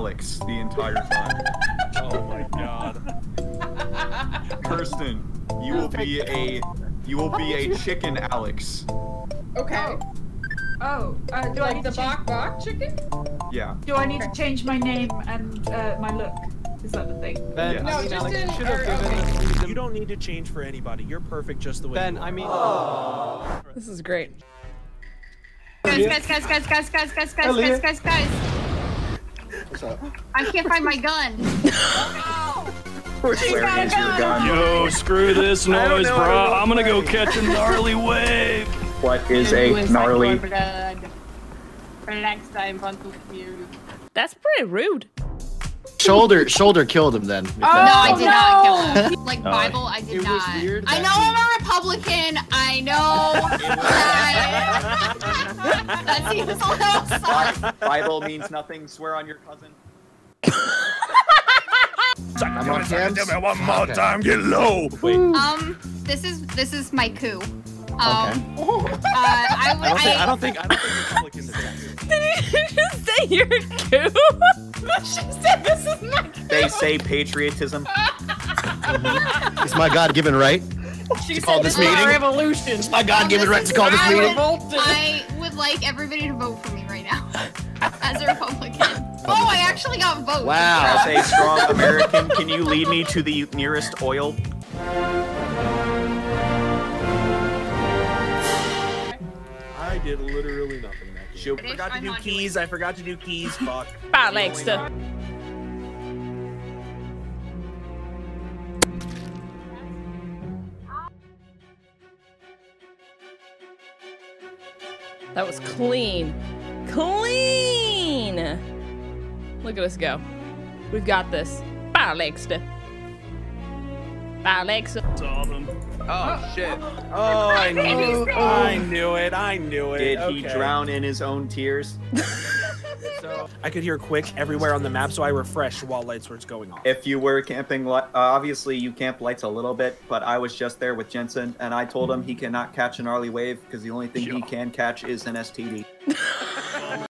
be a crying Alex the entire time. Oh my god. Kirsten, you will be a you will be a chicken Alex. Okay. Oh, uh, do I Like need the to change, bok bok chicken? Yeah. do I need to change my name and uh, my look? Is that the thing? Ben, Yes. I No, mean, just Alex, in- you should have or- given okay. You don't need to change for anybody. You're perfect just the way Ben, you are. I mean, This is great. Guys, guys, guys, guys, guys, guys, guys, guys, guys, guys, guys. What's up? I can't find my gun. Where is your gun? Yo, screw this noise, bro. I'm gonna go catch a gnarly wave. What is a gnarly? blood. Relax, I'm going to you. That's pretty rude. Shoulder, shoulder killed him then. if No, I did not kill him. Like Oh. Bible, I did It was not. weird I know he- I'm a Republican. I know. that seems a little soft. Bible means nothing. Swear on your cousin. I'm on cams. One more Okay. time, get low. Wait, Um, this is this is my coup. Um, uh, I would. I don't think I I, don't think I don't think Republicans do. Did you just say you're coup? she said this is my. They say patriotism. It's my God-given right. She call this meeting? revolution. It's my God-given right to call this I meeting. would, I would like everybody to vote for me right now, as a Republican. Oh, I actually got votes. Wow. As a strong American, can you lead me to the nearest oil? I did literally nothing that game. I forgot to do keys. I forgot to do keys. Fuck. Alex. That was clean. Clean! Look at us go. We've got this. Alex. Alex. Saw them. Oh shit. Oh, I knew. I knew it. I knew it. Did he drown in his own tears? So I could hear quick everywhere on the map, so I refreshed while lights were going off. If you were camping, uh, obviously you camp lights a little bit, but I was just there with Jensen, and I told him he cannot catch an gnarly wave because the only thing he can catch is an STD.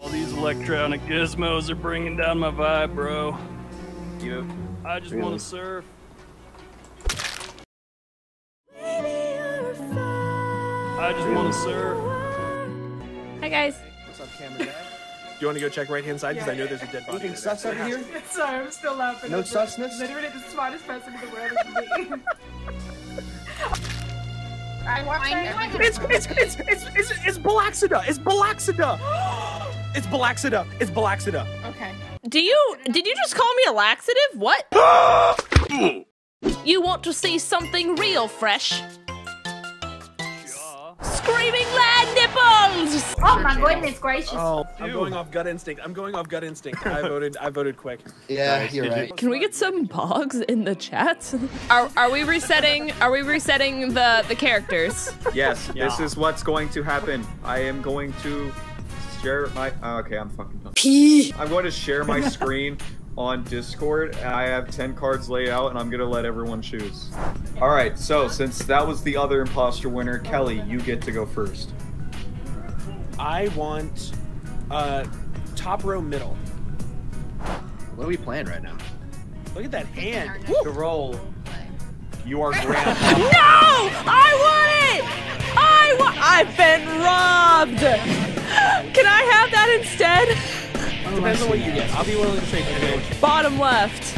All these electronic gizmos are bringing down my vibe, bro. You, I just want to surf. I just want to surf. Hi, guys. What's up, camera guy? Do you want to go check right hand side? Because I know there's a dead body. Anything there. sus over here? Sorry, I'm still laughing. No at the- susness? Literally the smartest person in the world is me. I knew I It's it's it's it's it's it's Balaxida. It's Balaxida. It's Balaxida. It's Balaxida. Okay. Do you did you just call me a laxative? What? you want to see something real fresh? Screaming lad nipples! oh my goodness gracious. Oh, I'm going off gut instinct. I'm going off gut instinct. I voted. I voted quick. Yeah, you're right. Can we get some bogs in the chat? Are are we resetting are we resetting the the characters? yes, this is what's going to happen. I am going to share my. oh, okay, I'm fucking done. I'm going to share my screen on Discord, and I have 10 cards laid out, and I'm going to let everyone choose. Alright, so since that was the other imposter winner, Kelly, you get to go first. I want uh top row middle. What are we playing right now? Look at that hand. To roll. You are grandma. No! I want it! I want I've been robbed! Can I have that instead? Depends on what you get. I'll be willing to trade you. Bottom left.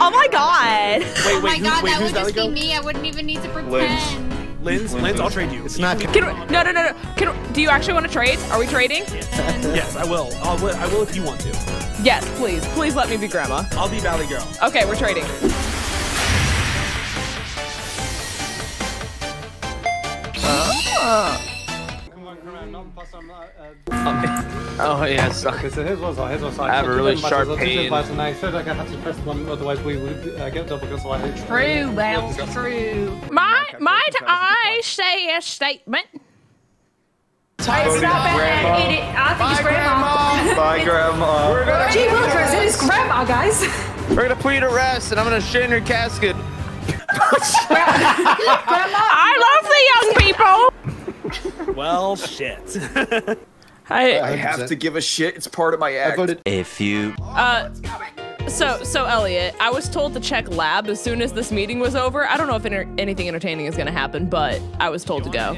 Oh my god! Wait, Oh my who, god, wait, that would just Valley be me. I wouldn't even need to pretend. Lindz. Lindz, Lindz, I'll trade you. It's not. Can we, no no no no. Can do you actually want to trade? Are we trading? Yes, I will. I'll, I will if you want to. Yes, please. Please let me be grandma. I'll be Valley Girl. Okay, we're trading. Ah. Oh yeah, suckers. So his was his was I have a really sharp pain. And I said I had to press one, otherwise we would uh, get double because I hate True, Belle. True. Might might I say a statement? It's not bad. Eat it. I think it's grandma. Bye, Grandma. Gee willikers, it is grandma, guys. We're gonna put you to rest, and I'm gonna shit in your casket. grandma. I love the young people. Well, shit. I, I have to give a shit. It's part of my act. I voted. A few. uh, so, so Elliot, I was told to check lab as soon as this meeting was over. I don't know if enter- anything entertaining is gonna happen, but I was told to go.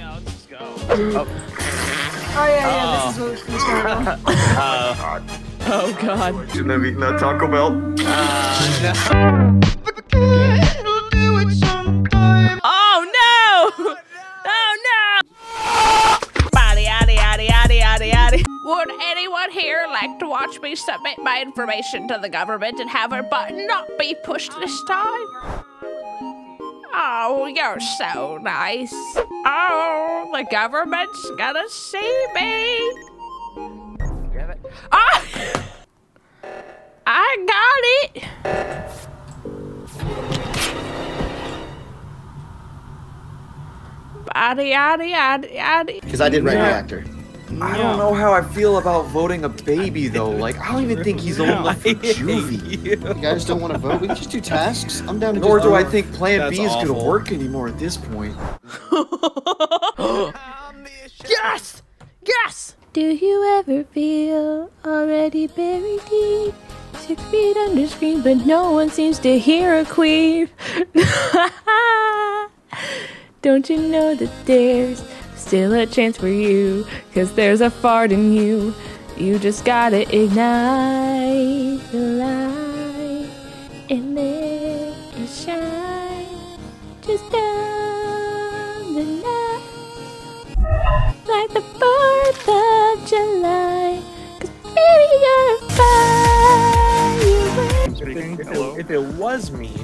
Oh yeah, yeah. This is what, what's going on. Oh God. Shouldn't have eaten that Taco Bell. Oh Would anyone here like to watch me submit my information to the government and have her button not be pushed this time? Oh, you're so nice. Oh, the government's gonna see me. Ah! I got it. Yaddy, yaddy, yaddy, yaddy. Because I did write reactor. I don't know how I feel about voting a baby though. Like I don't even think he's old enough for juvie. You guys don't want to vote? We can just do tasks. I'm down to Nor just do I think Plan B is gonna work anymore at this point. Yes! Yes! Do you ever feel already buried deep? Six feet under screen, but no one seems to hear a queef. Don't you know that there's still a chance for you? Cause there's a fart in you. You just gotta ignite the light and let it shine. Just down the night like the 4th of July. Cause baby, you're a if it was me,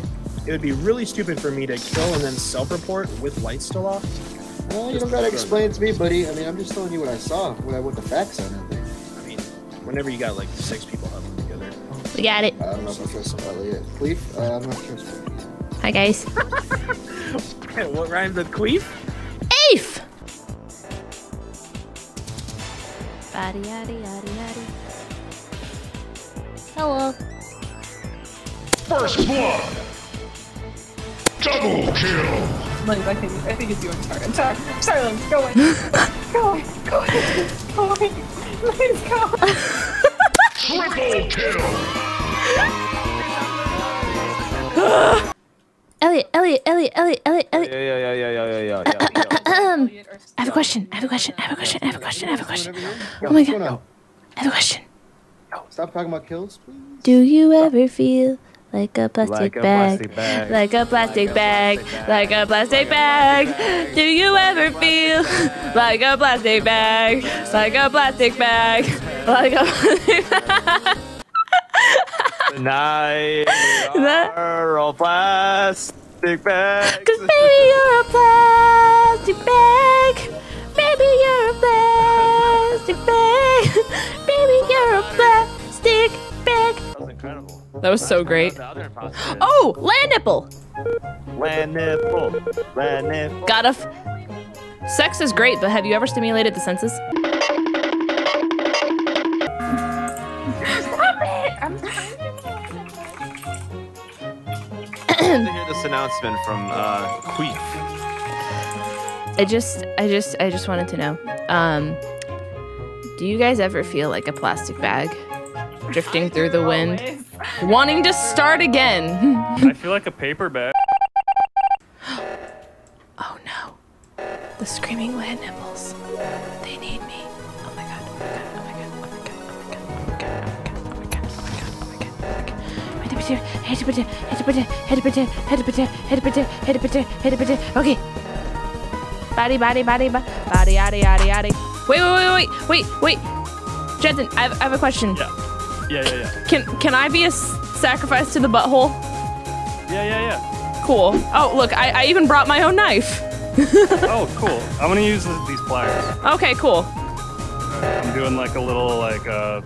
it would be really stupid for me to kill and then self-report with lights still off. Well, you don't gotta explain it to me, buddy. I mean, I'm just telling you what I saw, what, I, what the facts on I think. I mean, whenever you got like six people huddled together. We got it. I don't know if I trust Elliot. Cleef, uh, I'm not trust Hi, guys. Hey, what rhymes with queef? Afe! Body, yaddy, yaddy, yaddy. Hello. First blood. Double kill. Lens, I think I think it's your turn. I'm sorry. Sorry, Lens. Go away. go away. Go away. Go away. Lens, go. Triple kill. Elliot, Elliot, Elliot, Elliot, Elliot, Elliot. Yeah, yeah, yeah, yeah, yeah, yeah, yeah, yeah. Uh, uh, uh, um, I have a question. I have a question. I have a question. I have a question. I have a question. Oh my god. I have a question. Stop talking about kills, please. Do you ever feel like a plastic bag? Like a plastic bag. Like a plastic bag. Do you ever feel like a plastic bag? Like a plastic bag. Like a plastic bag. Tonight are all plastic bags. Cause baby, you're a plastic bag. Baby, you're a plastic bag. Baby, you're a plastic bag. That was incredible. That was so great. The other imposter. Oh, land nipple. Land nipple. Land nipple. Got a. F- Sex is great, but have you ever stimulated the senses? Stop it. I'm trying. to hear this announcement from uh, Queef. I just, I just, I just wanted to know. Um, do you guys ever feel like a plastic bag drifting through the wind, wanting to start again? I feel like a paper bag. oh no, the screaming land nibbles. They need me. Oh my god. Oh my god. Oh my god. Oh my god. Oh my god. Oh my god. Oh my god. Oh my god. Oh my god. Head to put head to head to head to head to head to head to head Okay. Body, body, body, body, body, yaddy, yaddy, yaddy. Wait, wait, wait, wait, wait, wait. Jensen, I have, I have a question. Yeah. Yeah, yeah, yeah. Can can I be a s- sacrifice to the butthole? Yeah, yeah, yeah. Cool. Oh, look, I, I even brought my own knife. Oh, cool. I'm gonna use th- these pliers. Okay, cool. I'm doing like a little like uh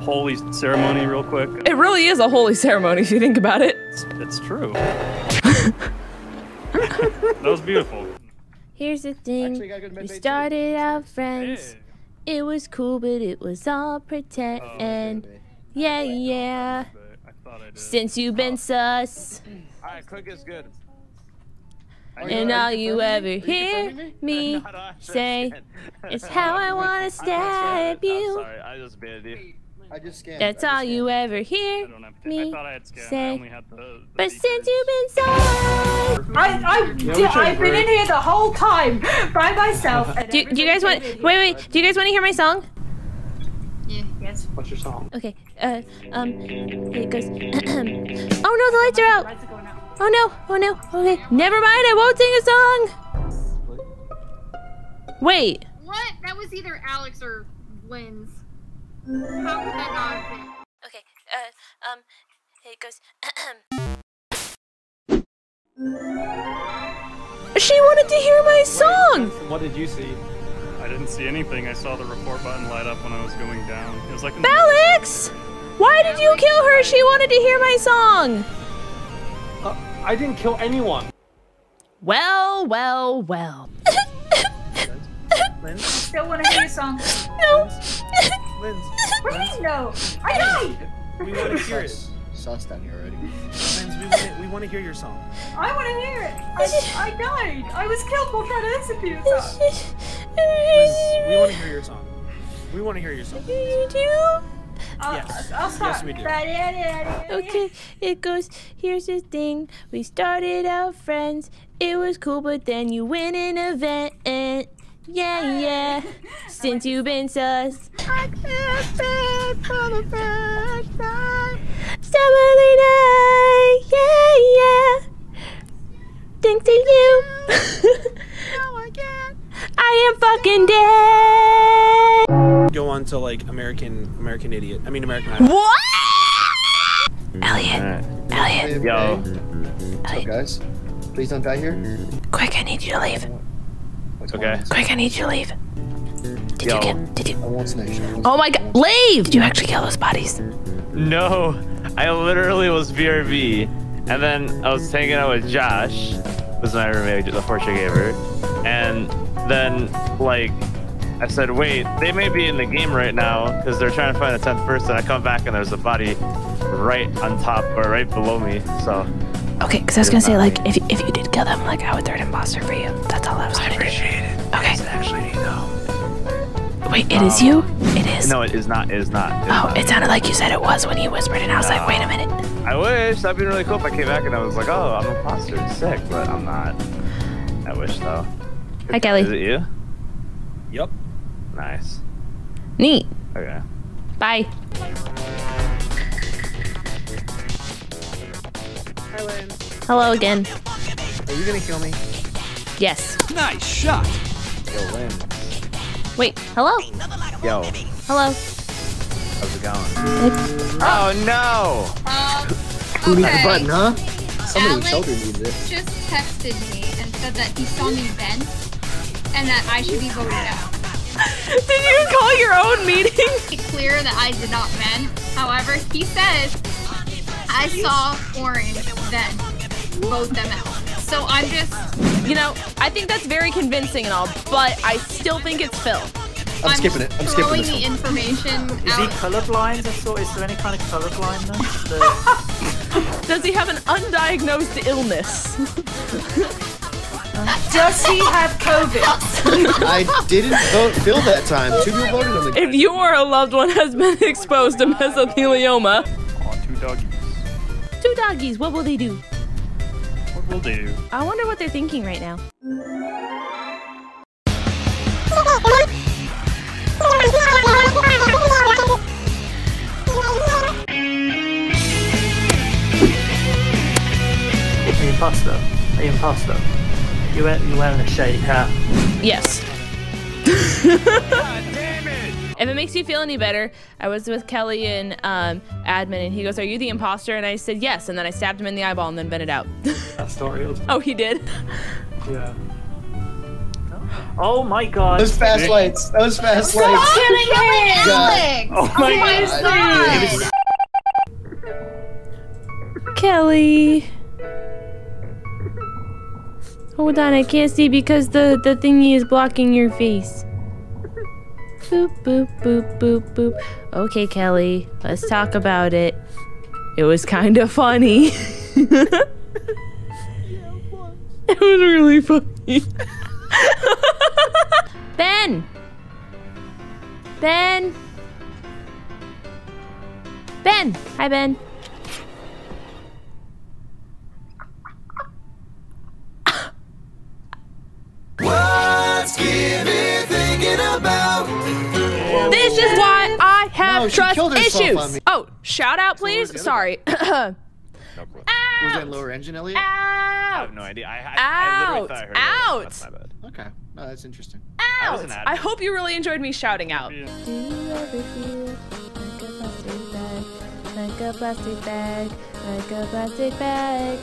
holy ceremony real quick. It really is a holy ceremony if you think about it. It's, it's true. that was beautiful. Here's the thing. Actually, got a good We med bay, too. started out friends. Hey. It was cool, but it was all pretend. Oh, and yeah, yeah. I I. Since you've been oh. sus. Alright, quick is good. And all you ever hear me say is how I wanna stab you. Sorry, I just baited you. I just scanned. That's I all just you ever hear I me thought I had scan. I say. only had the. the But features. since you've been so I, I, we I've been in here the whole time by myself. and do, do you guys want? everybody's Wait, wait. Do you guys want to hear my song? Yeah. Yes. What's your song? Okay. Uh, um, it goes. oh no, the lights are out. Lights are out. Oh no. Oh no. Okay. Never mind. I won't sing a song. Wait. What? That was either Alex or Lindz. How could that not have been? Okay. Uh, um, it goes. she wanted to hear my song. What did you see? I didn't see anything. I saw the report button light up when I was going down. It was like. Alex, why did you kill her? She wanted to hear my song. Uh, I didn't kill anyone. Well, well, well. Lynn? Still want to hear your song. No. Lynn? What do you know? I died. We want to hear it. Sus, sus down here already. Friends, we want we want to hear your song. I want to hear it. I, I died. I was killed while trying to listen to your song. Friends, we want to hear your song. We want to hear your song. You do? Uh, I'll, Yes. I'll start. Yes, we do. Okay, it goes, here's the thing. We started out friends. It was cool, but then you win an event. And yeah, yeah. Since you've been sus. I can't beg for the first time. Somebody night. Yeah, yeah. Thanks to you. No, I can't. I am fucking dead. Go on to like American American Idiot. I mean American Idol. What? Mm, Elliot, Elliot, Yo. What's up, guys? Please don't die here. quick, I need you to leave. What's Okay. Quick, I need you to leave. Did Yo. you get? Did you? I want snakes. Oh my god, leave! Did you actually kill those bodies? No, I literally was BRB, and then I was hanging out with Josh, was my roommate, the Porsche gave her, and then like I said, wait, they may be in the game right now because they're trying to find a tenth person. I come back and there's a body right on top or right below me. So Okay, because I was gonna say like if if you did kill them, like I would third imposter for you. That's all I was gonna do. appreciate it. Okay. It's actually you know. Wait, it is you? Um, it is. No, it is not. It is not. It is Oh, not. it sounded like you said it was when you whispered, and I was like, wait a minute. I wish that'd been really cool if I came back and I was like, oh, I'm an imposter, sick, but I'm not. I wish though. Hi, Kelly. Is it you? Yup. Nice. Neat. Okay. Bye. Hi, Hello again. Are you gonna kill me? Yes. Nice shot. Yo, Lynn. Wait. Hello. Yo, Hello. how's it going? Oh no! Um, Who needs the button, huh? Somebody in Alex shelter needs it. just texted me and said that he saw me vent and that I should be voted out. Did you call your own meeting? It's clear that I did not vent. However, he says I saw Orange then Vote them out. So I'm just You know, I think that's very convincing and all, but I still think it's Phil. I'm, skipping it. I'm skipping throwing this the one. information Is he colorblind? I saw. Is there any kind of color blindness? Does he have an undiagnosed illness? Does he have COVID? I didn't vote Phil that time. Two people voted on the If you or a loved one has been exposed to mesothelioma, doggies, what will they do? What will do? I wonder what they're thinking right now. Are imposter? Are imposter? You wear, you wearing a shady hat. Yes. If it makes you feel any better, I was with Kelly and um, admin, and he goes, "Are you the imposter?" And I said, "Yes." And then I stabbed him in the eyeball and then vented out. That's not real. oh, he did. Yeah. Oh my god. Those was fast lights. Those was fast lights. Killing God. Alex! Oh my my god. Kelly. Hold on, I can't see because the the thingy is blocking your face. Boop boop boop boop boop. Okay, Kelly, let's talk about it. It was kind of funny. It was really funny. ben! Ben! Ben! Hi, Ben. No, she trust killed issues. on me. Oh, shout out, please. Sorry. Was that lower engine, Elliot? I have no idea. I, I, I literally thought I heard Out! it. That's my bad. Okay. No, that's interesting. I Out. an. I hope you really enjoyed me shouting out. Yeah. Do you ever feel like a plastic bag, like a plastic bag, like a plastic bag?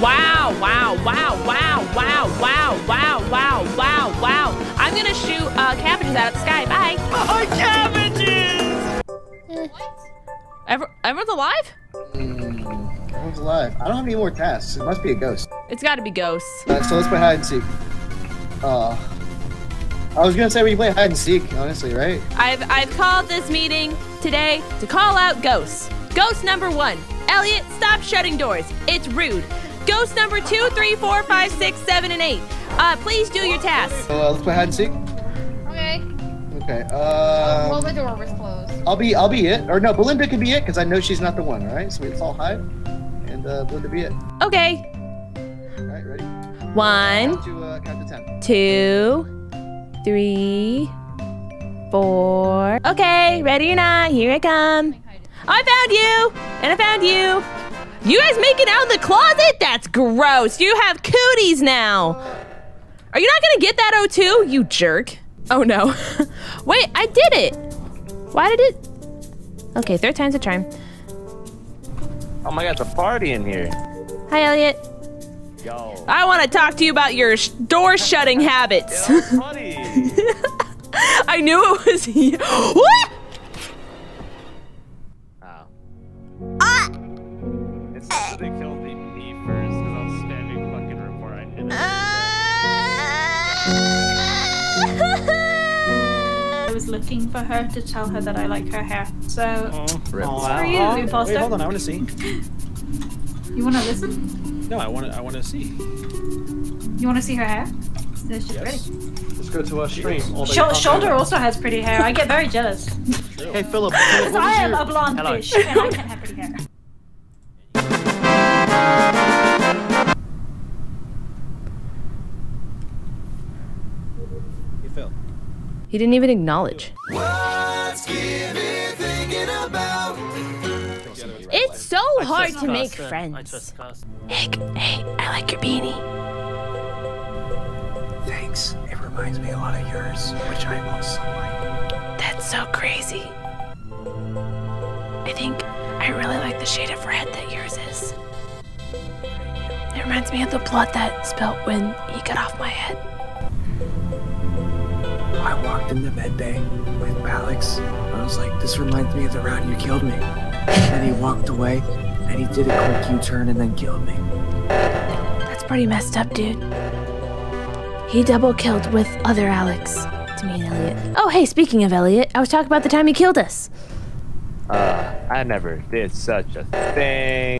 Wow, wow, wow, wow, wow, wow, wow, wow, wow, wow. I'm gonna shoot uh, cabbages out of the sky. Bye. Oh, cabbages! What? Ever, everyone's alive? Hmm. Everyone's alive. I don't have any more tasks. It must be a ghost. It's gotta be ghosts. Uh, so let's play hide and seek. Uh, I was gonna say we can play hide and seek, honestly, right? I've I've called this meeting today to call out ghosts. Ghost number one, Elliot, stop shutting doors. It's rude. Ghost number two, three, four, five, six, seven, and eight. Uh, please do your tasks. Uh, let's play hide and seek. Okay. Okay. well, Uh, the door was closed. I'll be I'll be it. Or no, Belinda can be it because I know she's not the one. All right. So let's all hide, and uh, Belinda be it. Okay. All right, ready? One, Count to uh, count to ten. two, three, four. Okay, ready or not, here I come. I found you, and I found you. You guys making out in the closet? That's gross. You have cooties now. Are you not gonna get that O2, you jerk? Oh no. Wait, I did it. Why did it? Okay, third time's a charm. Oh my god, it's a party in here. Hi, Elliot. Yo. I want to talk to you about your sh- door shutting habits. That was funny. I knew it was you. Ah! It's not that they killed me, me first because I was spamming fucking report. I did it. I was looking for her to tell her that I like her hair. So, Oh, for you, wow. imposter. Wait, hold on. I want to see. you want to listen? No, I want to. I want to see. You want to see her hair? So she's Yes. ready. Let's go to our stream. All day Shou- content. Shoulder also has pretty hair. I get very jealous. Hey Philip. Philip Because I am your- a blonde Hello. fish and I can He didn't even acknowledge. It's so hard to make I friends. trust Hey, hey, I like your beanie. Thanks. It reminds me a lot of yours, which I also like. That's so crazy. I think I really like the shade of red that yours is. It reminds me of the blood that spilt when he cut off my head. I walked in the med bay with Alex. And I was like, this reminds me of the round you killed me. And he walked away, and he did a quick U-turn and then killed me. That's pretty messed up, dude. He double killed with other Alex. To me and Elliot. Oh, hey, speaking of Elliot, I was talking about the time he killed us. Uh, I never did such a thing.